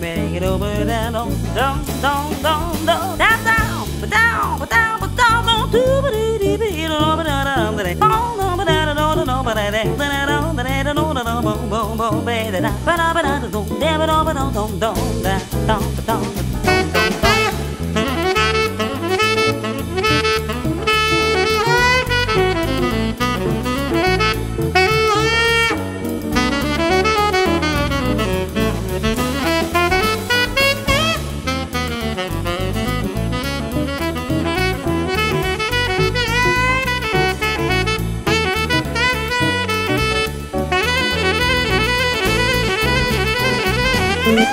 Make it over down, down, down, down, down, down, down, down, down. Ba-da-ba-da-da-dum-dum-dum-dum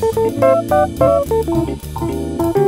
Thank you.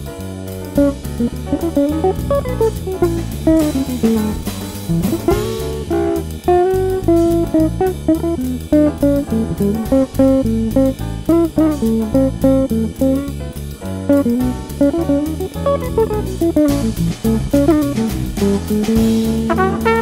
Thank you.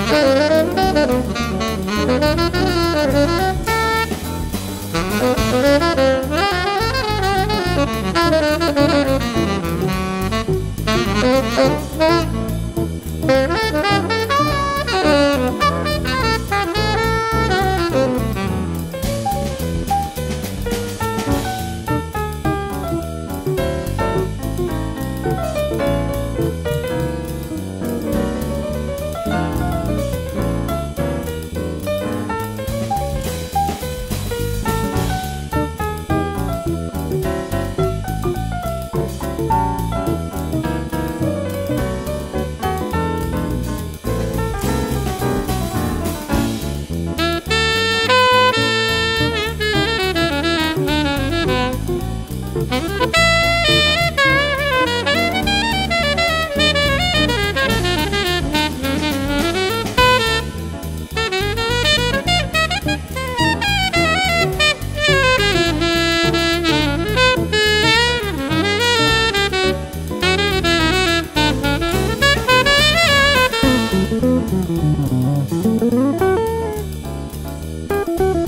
Thank you.